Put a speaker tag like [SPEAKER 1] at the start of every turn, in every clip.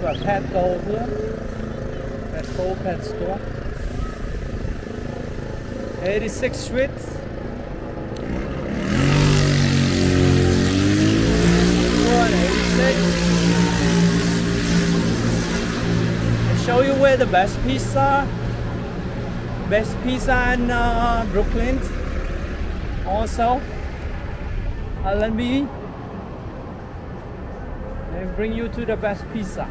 [SPEAKER 1] have a pet go here. Pet go, pet store. 86th Street. One eighty-six. I show you where the best pizza. Best pizza in uh, Brooklyn. Also, L and B. And bring you to the best pizza.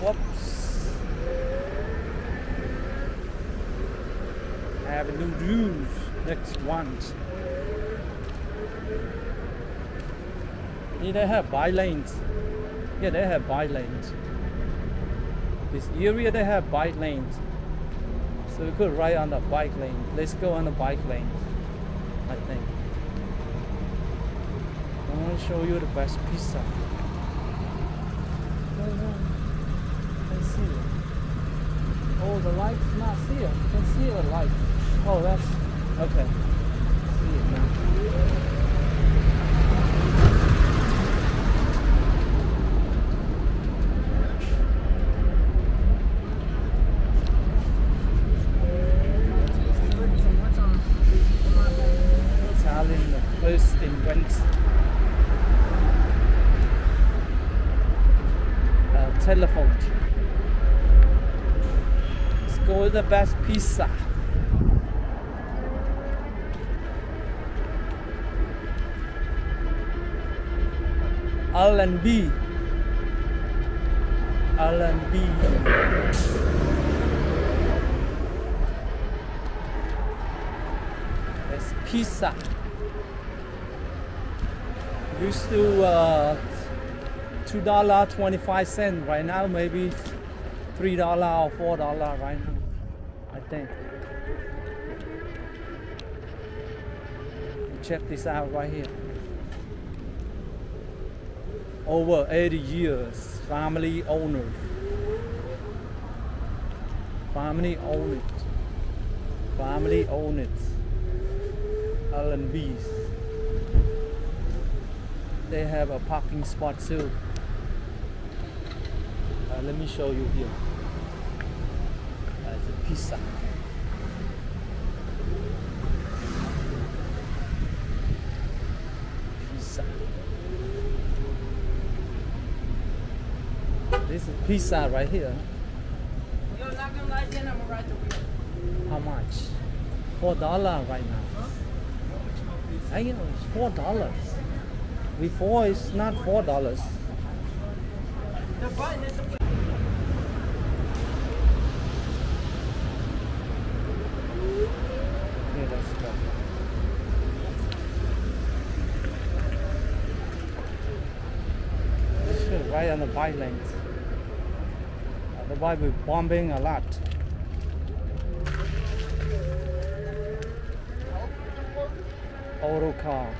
[SPEAKER 1] Whoops. I have new rules. Next one. Yeah, they have bike lanes. Yeah, they have bike lanes. This area they have bike lanes. So we could ride on the bike lane. Let's go on the bike lane. I think. I want to show you the best pizza. Can see it. Oh, the light's not see it. Can see the light. Oh, that's okay. See it now. Italian first invent uh, telephone. Let's go with the best pizza. L and B. L and B. It's pizza. Used to uh, two dollar twenty five cent. Right now, maybe three dollar or four dollar. Right now, Check this out right here. Over 80 years, family owner. Family owned. Family owned. L&B's. They have a parking spot too. Uh, let me show you here. It's pizza. Pizza. This is pizza right here.
[SPEAKER 2] Yo, not gonna lie, then I'm gonna ride the wheel.
[SPEAKER 1] How much? Four dollar right now. I know it's four dollars. Before it's not four dollars.
[SPEAKER 2] The button is the
[SPEAKER 1] Yeah, let's go. Right on the bike lanes. Otherwise we're bombing a lot. Auto car,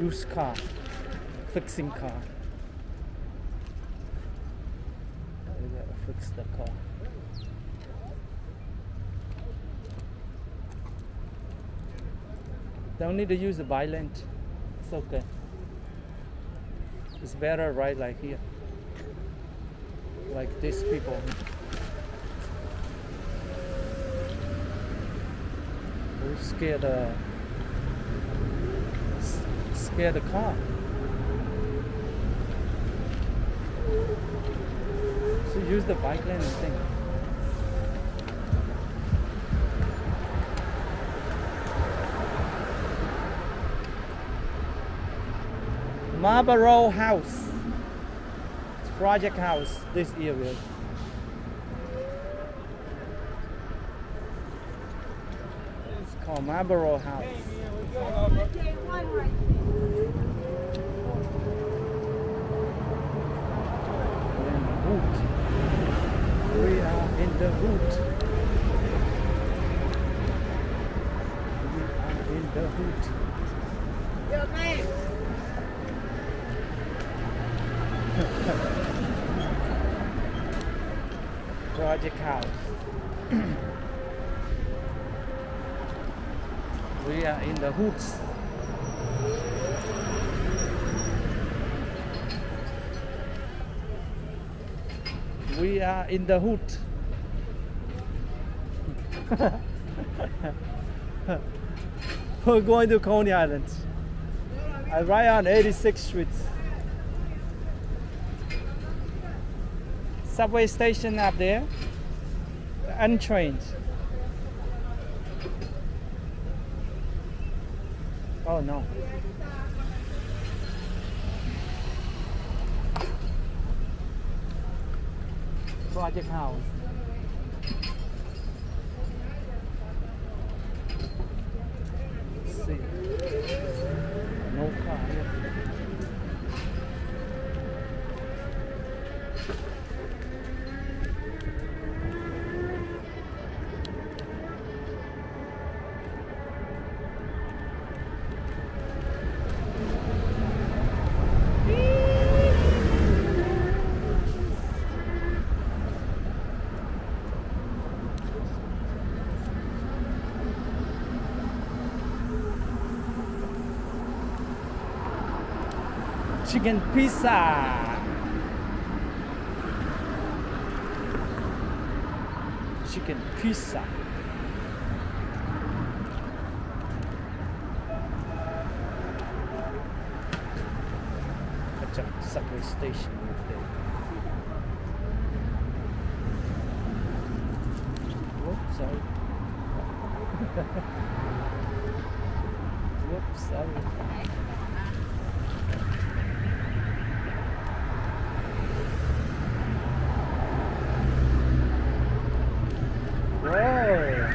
[SPEAKER 1] used car, fixing car. We gotta fix the car. Don't need to use the bike lane. It's okay. It's better right like here. Like these people. Who scared the s- scared the car. So use the bike lane thing. Marlboro House. Project House, this area. It's called Marlboro House. We are in the hood. We are in the hood.
[SPEAKER 2] Yo, man.
[SPEAKER 1] Project House. we are in the hoods. We are in the hood. We're going to Coney Island. I ride on 86th Street. Subway station up there. Untrained. Oh no. Project House. Chicken pizza. Chicken pizza. Subway station over there. Whoops, sorry. Whoops, sorry. Whoa.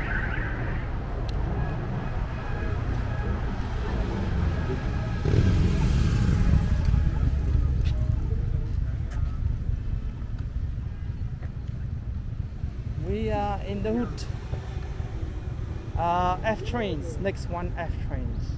[SPEAKER 1] We are in the hood. Uh, F trains. Next one, F trains.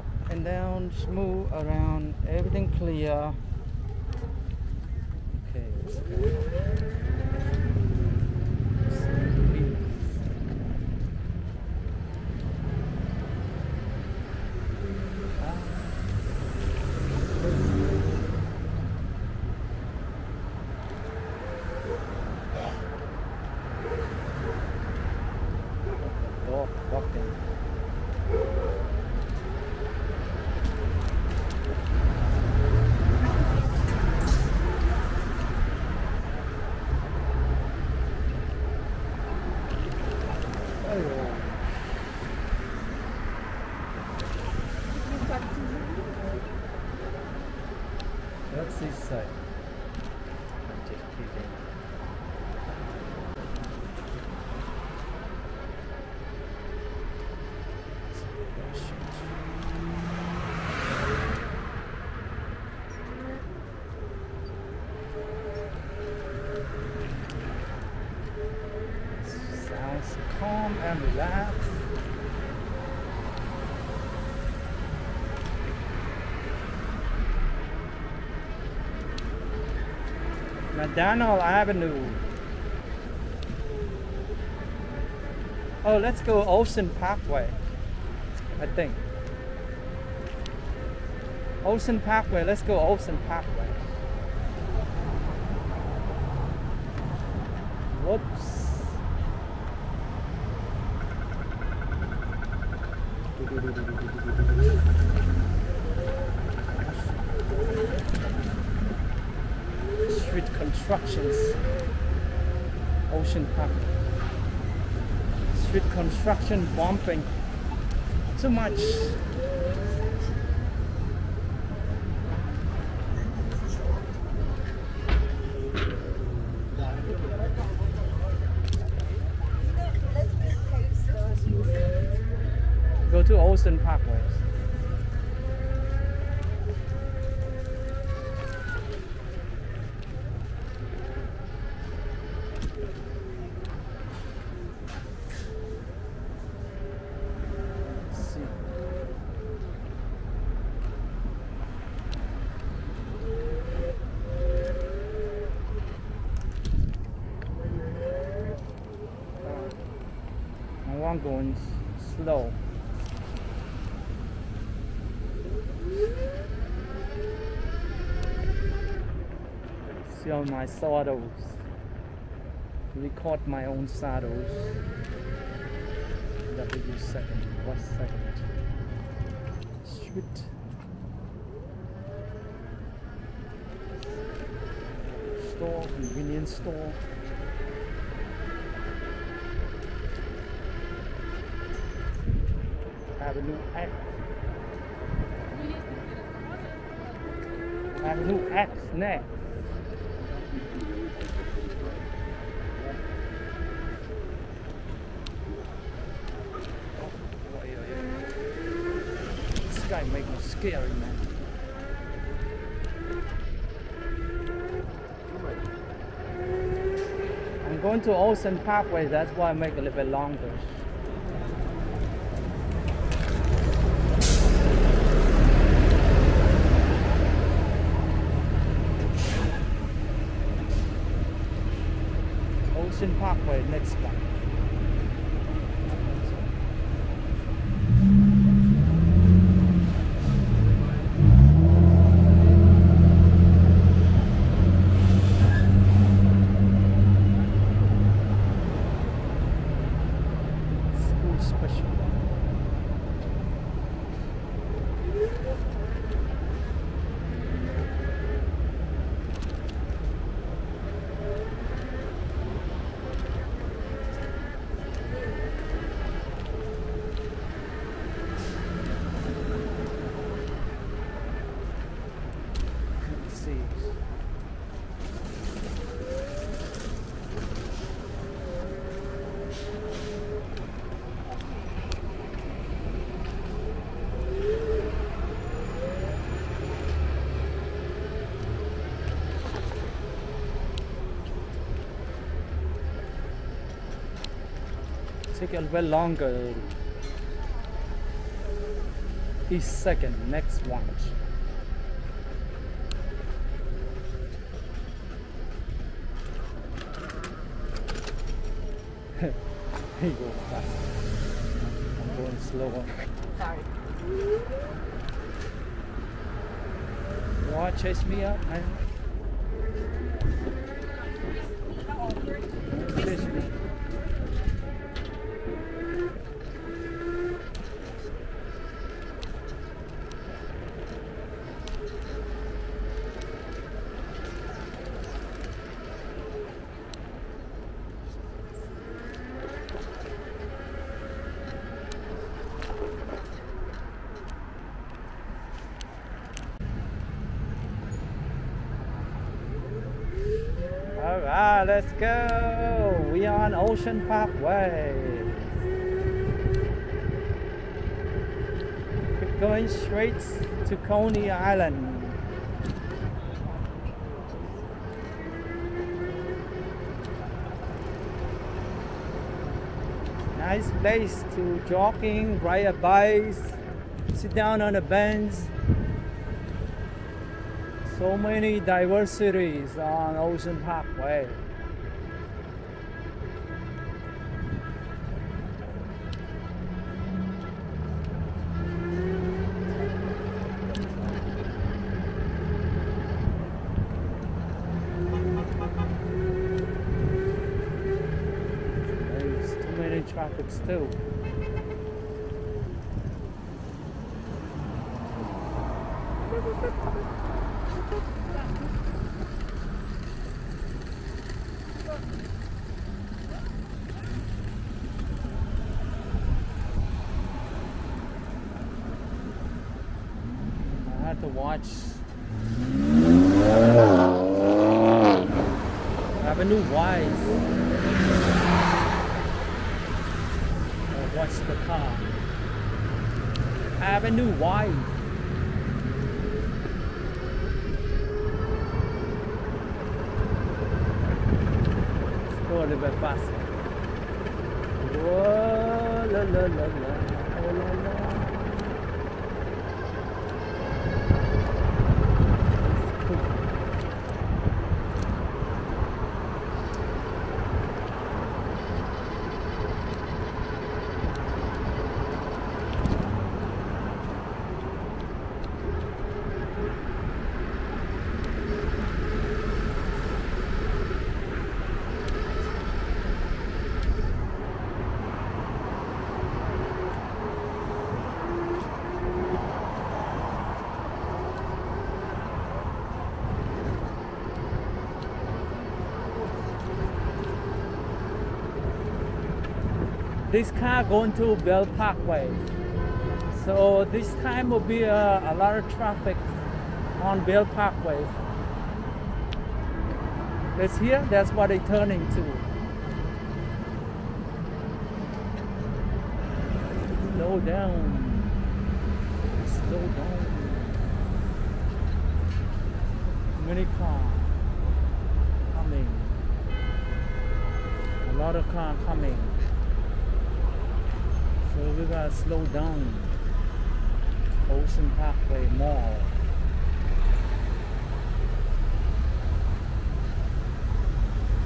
[SPEAKER 1] up and down, smooth around, everything clear. Okay, let's go. Dog walking. Oh. That's this side. I'm just kidding. Sounds calm and relaxed. McDonald Avenue. Oh, let's go Ocean Parkway. I think. Ocean Parkway. Let's go Ocean Parkway. Whoops. Street constructions. Ocean Park. Street construction bumping. Too much. to Ocean Parkway. Let's see. I want going slow. See all my shadows. Record my own shadows. W second, what second? Shoot. Store, convenience store. Avenue X. Avenue X next. This guy make me scary, man. I'm going to Ocean Parkway, that's why I make it a little bit longer. Ocean Parkway, next one. School special. Let's see. Take a little longer. Each second, next one. You go fast. I'm going slower.
[SPEAKER 2] Sorry.
[SPEAKER 1] why chase me up, man? Chase me. All right, let's go. We on Ocean Parkway. We're going straight to Coney Island. Nice place to jogging, ride a bike, sit down on a bench. So many diversities on Ocean Parkway. Traffic still. I have to watch Avenue Wise. Uh, watch the car. Avenue Y. Let's go a little bit faster. Whoa, la la la la, this car going to Belt Parkway. So this time will be a, lot of traffic on Belt Parkway. Let's that's what they turning to. Slow down. Slow down. Many car coming. A lot of car coming. So we gotta slow down. Ocean Parkway Mall.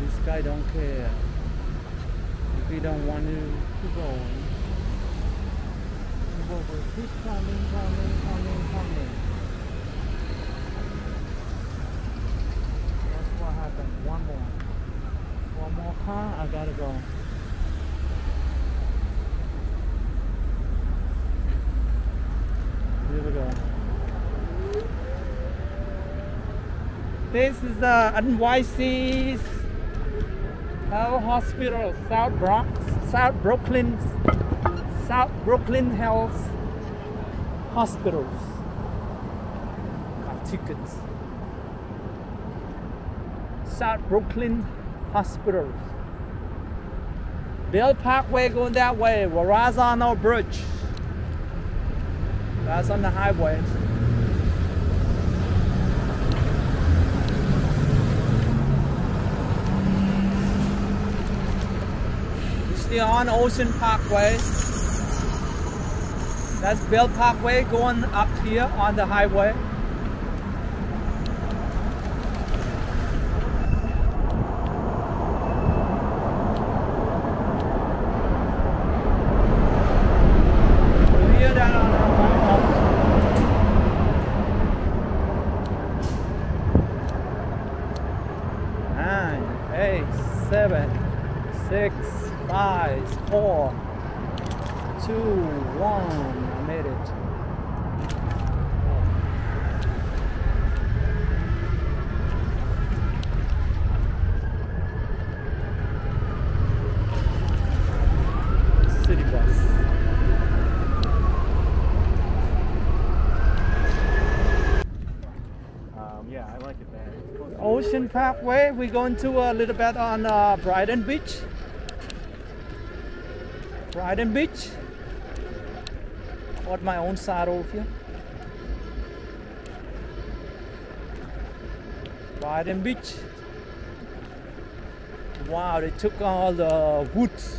[SPEAKER 1] This guy don't care. If he don't want to, to go. Go over. Coming, coming, coming, coming. That's what happened. One more. One more car, I gotta go. Here we go. This is the NYC Health Hospital, South Bronx, South Brooklyn, South Brooklyn Health Hospitals. Got tickets. South Brooklyn Hospitals. Belt Parkway going that way, Verrazano Bridge. That's on the highway. We're on Ocean Parkway. That's Belt Parkway going up here on the highway. You hear that on our way up. nine, eight, seven, six, five, four, two, one. I made it. City bus.
[SPEAKER 3] Um, yeah, I like it there. It's close to-
[SPEAKER 1] Parkway. We're going to a little bit on uh, Brighton Beach. Brighton Beach. Got my own saddle here. Brighton Beach. Wow, they took all the woods,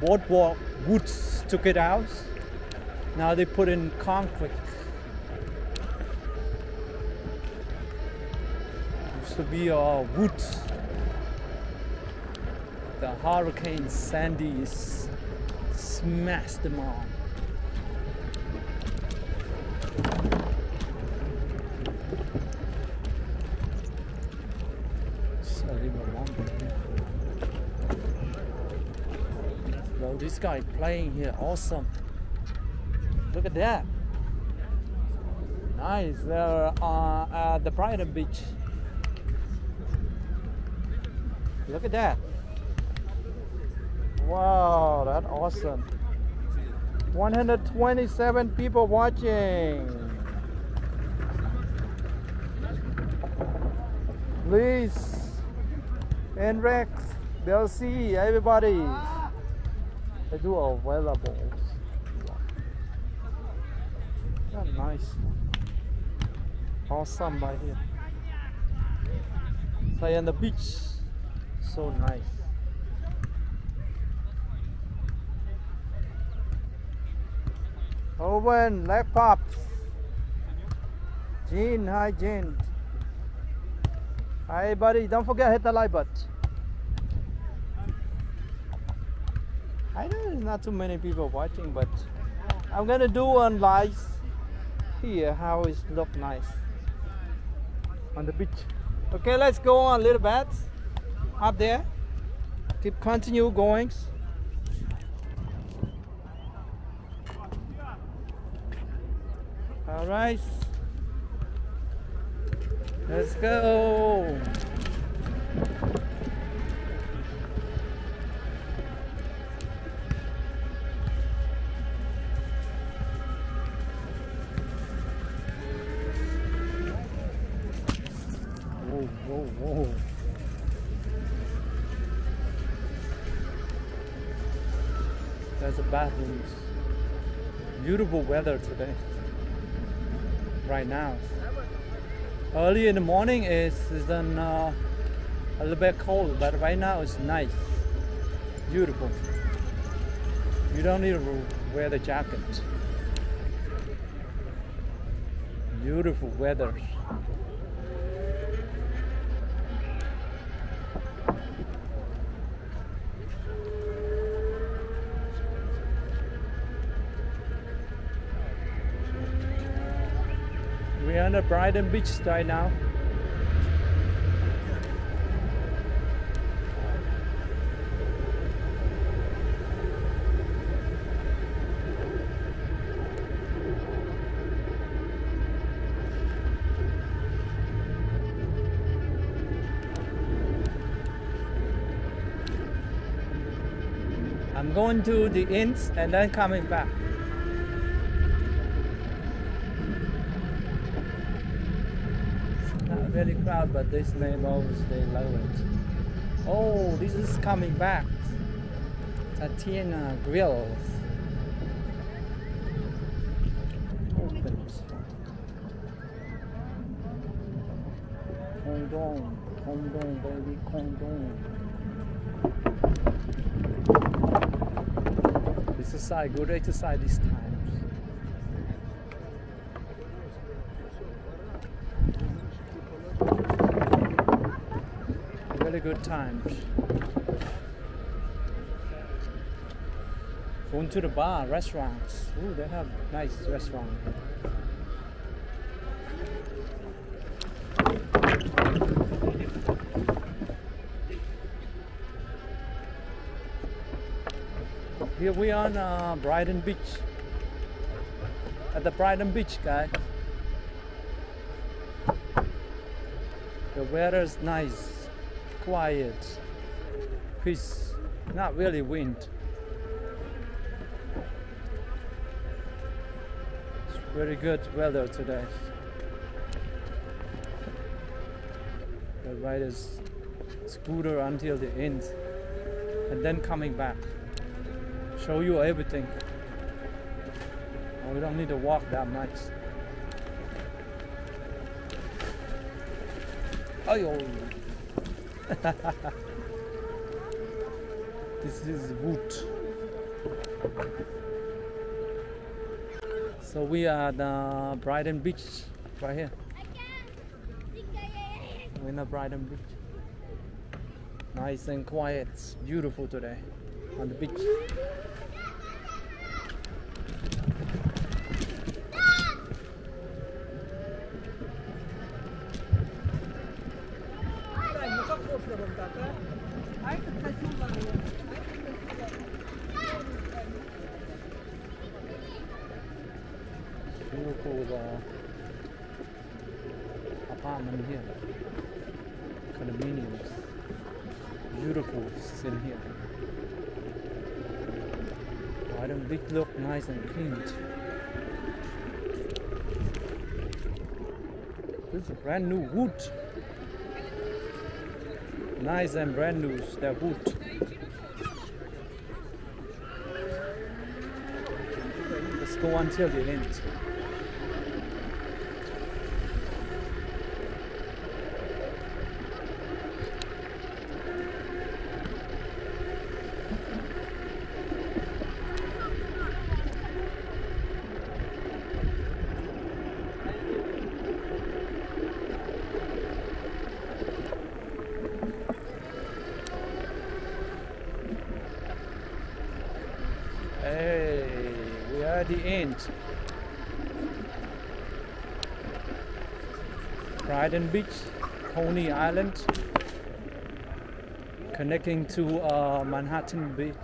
[SPEAKER 1] boardwalk woods, took it out. Now they put in concrete. To be uh, wood. The Hurricane Sandy smashed them all. This guy playing here, awesome. Look at that. Nice. They're uh, at the Brighton Beach. Look at that. Wow, that's awesome. 127 people watching. Please, and Rex, they'll see everybody. They do all available. Oh, nice. Awesome by here. Play on the beach. So nice. Owen, leg pops. Jean, hi Jean. Hi buddy, don't forget hit the like button. I know there's not too many people watching, but I'm gonna do on live here how it look nice on the beach. Okay, let's go on a little bit up there. Keep continue going. All right. Let's go. Beautiful weather today. Right now. Early in the morning is is uh, a little bit cold, but right now it's nice. Beautiful. You don't need to wear the jacket. Beautiful weather. The Brighton Beach right now. I'm going to the inns and then coming back. Not very crowd, but this name always they love it. Oh, this is coming back. Tatiana Grills. Opened. Condom, condom, baby, condom. This is side, good exercise this times. Good times. Going to the bar, restaurants. Ooh, they have nice restaurant. Here we are on uh, Brighton Beach. At the Brighton Beach, guys. The weather is nice, quiet, peace, not really wind. It's very good weather today. The riders scooter until the end and then coming back. Show you everything. Oh, we don't need to walk that much. Ayo. This is wood. So we are at the Brighton Beach right here. We're in the Brighton Beach. Nice and quiet. Beautiful today on the beach. Beautiful uh, apartment here. Condominiums. Beautiful in here. Why don't big look nice and clean? This is brand new wood. Nice and brand new, the wood. Let's go until the end. At the end. Brighton Beach, Coney Island, connecting to uh, Manhattan Beach.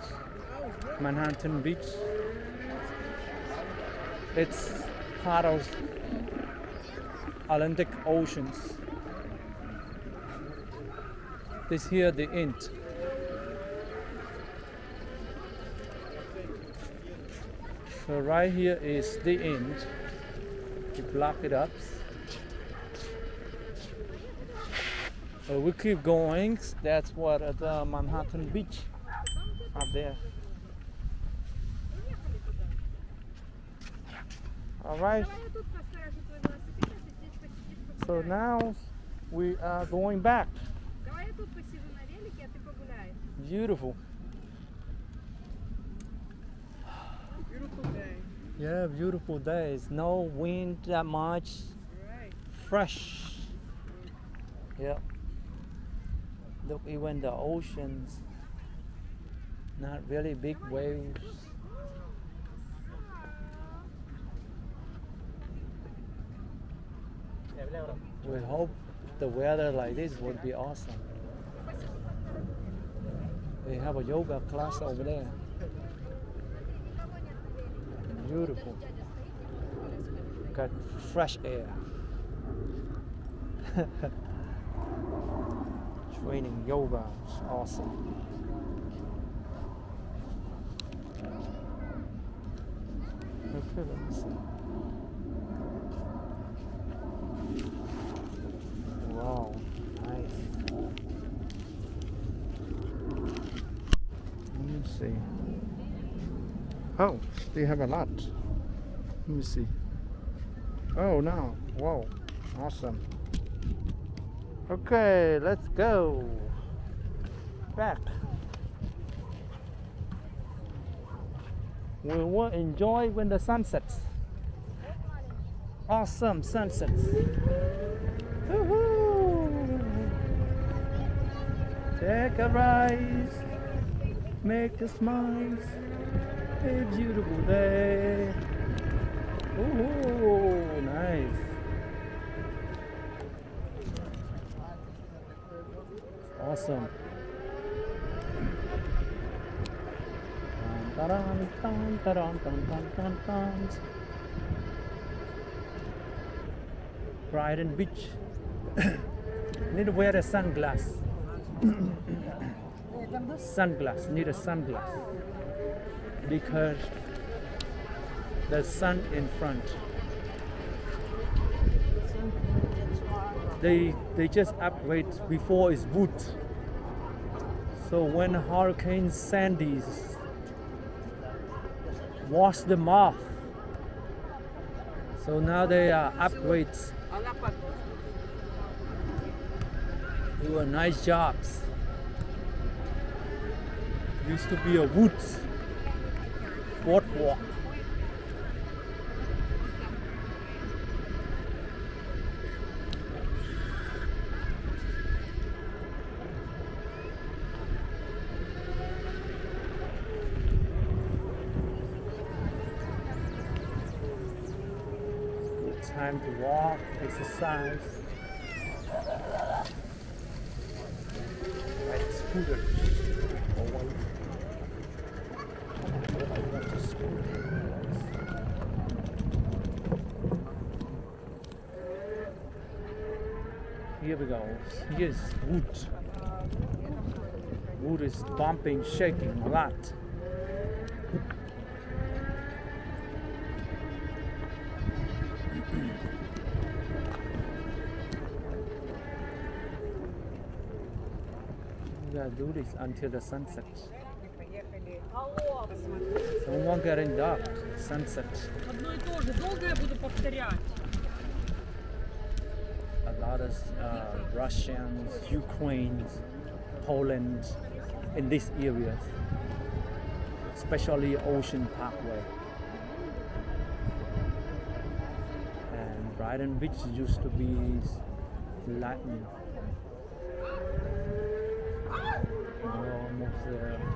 [SPEAKER 1] Manhattan Beach. It's part of Atlantic Oceans. This here the end. So right here is the end. You block it up. So we keep going. That's what at uh, Manhattan Beach up there. All right. So now we are going back. Beautiful. Yeah, beautiful days. No wind that much. Fresh. Yeah. Look, even the oceans. Not really big waves. We hope the weather like this would be awesome. They have a yoga class over there. Beautiful. Got fresh air. Training yoga is awesome. Okay, let me see. Wow, nice. Let me see. Oh, they have a lot. Let me see. Oh no! Whoa, awesome. Okay, let's go back. We will enjoy when the sun sets. Awesome sunsets. Take a rise, make a smile. A beautiful day. Ooh, nice. Awesome. Dun, dun. Brighton Beach. Need to wear a sunglass. sunglass. Need a sunglass because the sun in front. They they just upgrade before it's wood. So when Hurricane Sandy's wash them off. So now they are upgrades. Do a nice jobs. Used to be a woods Good time to walk, exercise. Ride scooter. Oh, wait. I want to scooter. Here we go. Here's wood. Wood is bumping, shaking a lot. We gotta do this until the sunset. Someone getting dark. Sunset.
[SPEAKER 2] Одно и то же. Долго я буду повторять?
[SPEAKER 1] A lot of uh, Russians, Ukrainians, Poland in these areas, especially Ocean Parkway. And Brighton Beach used to be Latin. We're almost. Uh,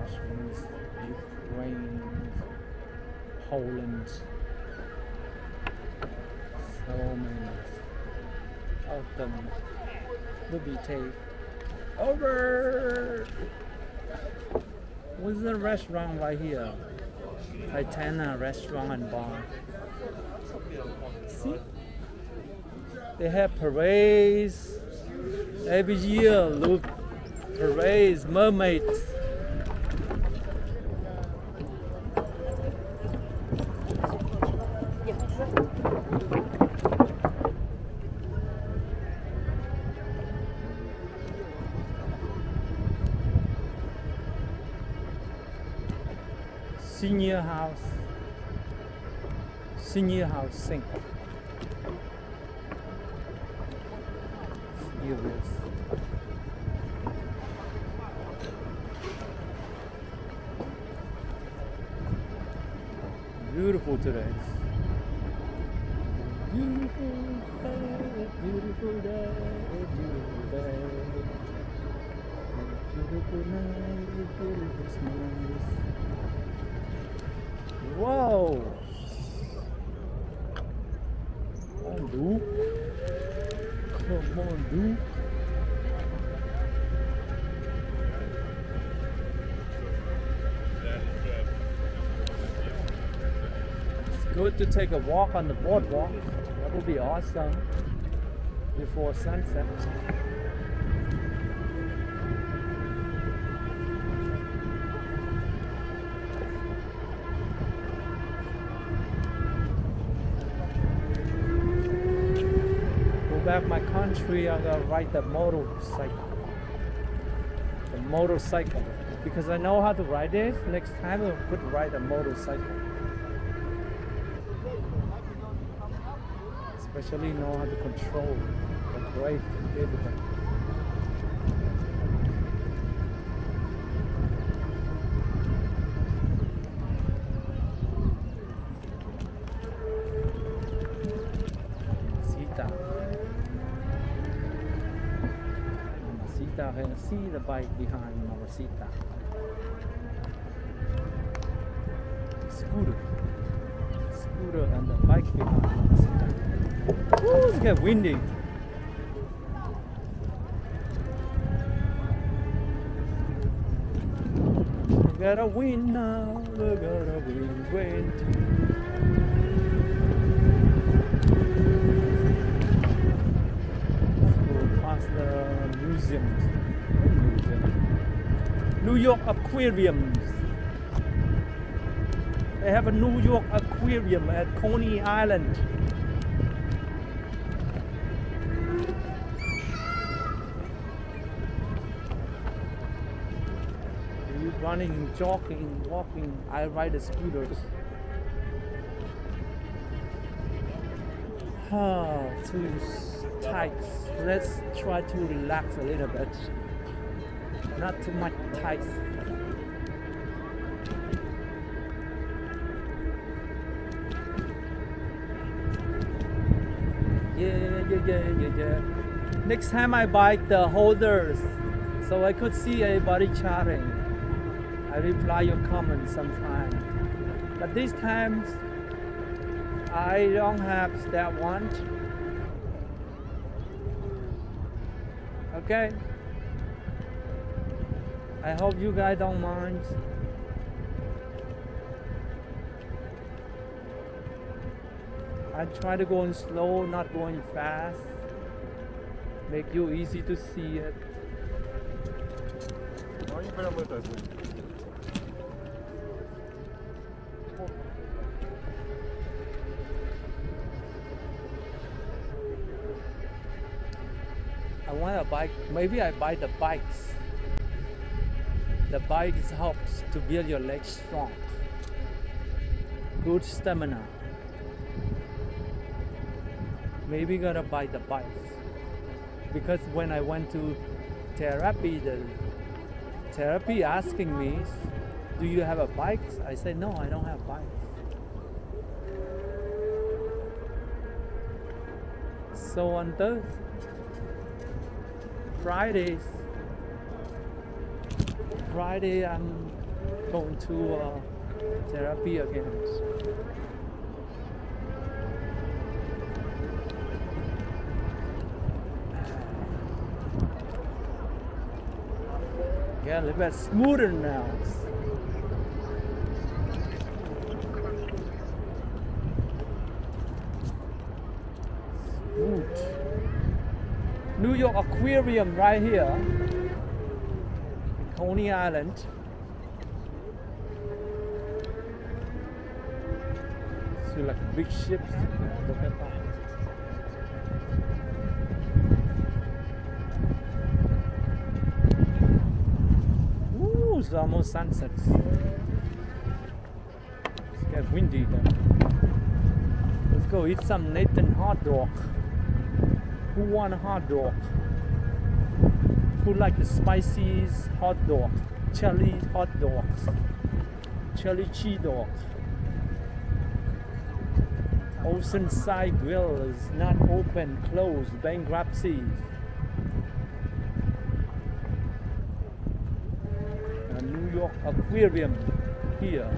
[SPEAKER 1] Russians, Ukraine, Poland. So many of them will be taken over. What's the restaurant right here? Tatiana restaurant and bar. See? They have parades every year. Look, parades, mermaids. Housing. Serious. Beautiful today. Beautiful day, beautiful day, beautiful day. Beautiful night, beautiful smiles. Whoa! Come on, dude. Come on, dude. It's good to take a walk on the boardwalk. That would be awesome before sunset. go back my country, I'm gonna ride the motorcycle. The motorcycle. Because I know how to ride it, next time I could ride a motorcycle. Especially know how to control the brake, and everything. Sita. Mamacita, I can see the bike behind Mamacita. Scooter. Scooter and the bike behind Mamacita. Ooh, it's get windy. We got a wind now, we got a wind, wind. the museums. Museum. New York Aquariums. They have a New York Aquarium at Coney Island. You running, jogging, walking. I ride the scooters. Ah, too s- tight. Let's try to relax a little bit. Not too much tight. Yeah, yeah, yeah, yeah, yeah. Next time I buy the holders so I could see everybody chatting. I reply your comments sometime. But this time I don't have that one. okay? I hope you guys don't mind. I try to go in slow, not going fast. Make you easy to see it.
[SPEAKER 3] Why
[SPEAKER 1] you better with? Bike. Maybe I buy the bikes. The bikes helps to build your legs strong. Good stamina. Maybe gonna buy the bikes because when I went to therapy, the therapy asking me, "Do you have a bike?" I said, "No, I don't have bikes." So on Thursday. Fridays. Friday I'm going to uh, therapy again. Yeah, a little bit smoother now. Smooth. New York Aquarium right here. Coney Island. See like big ships. Look at that. Ooh, it's almost sunset. It's windy. Let's go eat some Nathan hot dog. Who want hot dog? Who like the spicy hot dog? Chili hot dogs. Chili cheese dogs. Oceanside Grill is not open, closed, bankruptcy. A New York Aquarium here.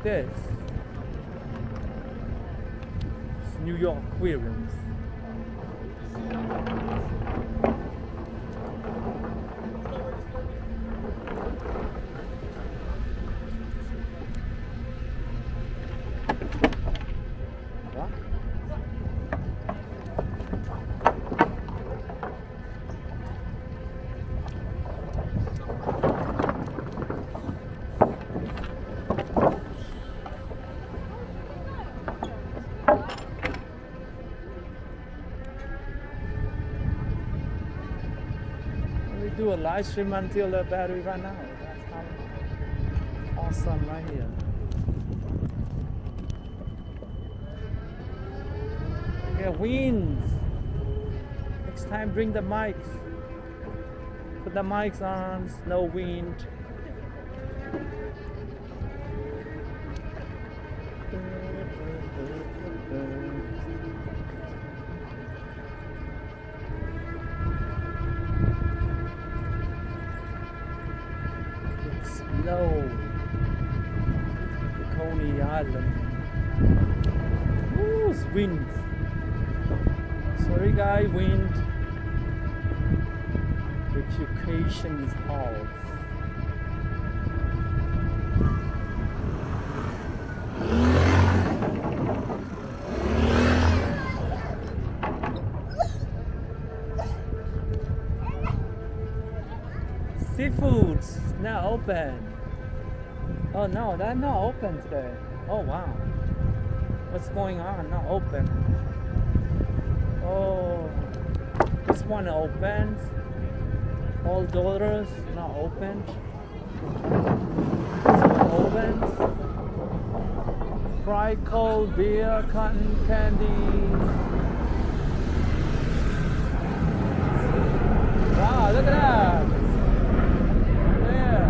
[SPEAKER 1] This is New York Aquariums. What? We do a live stream until the battery run out. That's how awesome right here. Yeah, winds. Next time bring the mics. Put the mics on, no wind. It's low. Coney Island. Ooh, it's wind. Sorry, guy, wind. Education is hard. Seafoods now open. Oh no, they're not open today. Oh wow. What's going on? Not open. Oh, this one opens. All doors not open. This one opens. Fried cold beer, cotton candy. Wow, look at that. Yeah.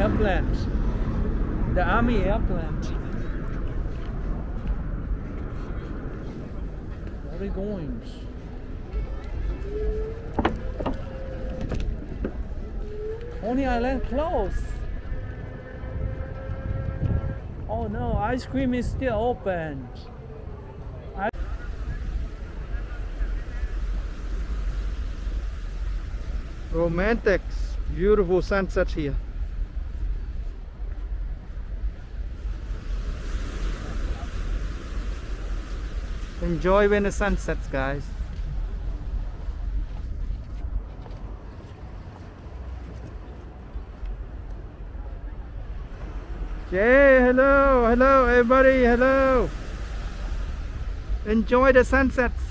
[SPEAKER 1] Army. Airplane. The army airplane. Where are they going? Coney Island closed. Oh no, ice cream is still open. I- Romantics, beautiful sunset here. Enjoy when the sun sets, guys. Jay, hello, hello, everybody, hello. Enjoy the sunsets.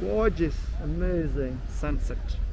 [SPEAKER 1] Gorgeous, amazing sunset.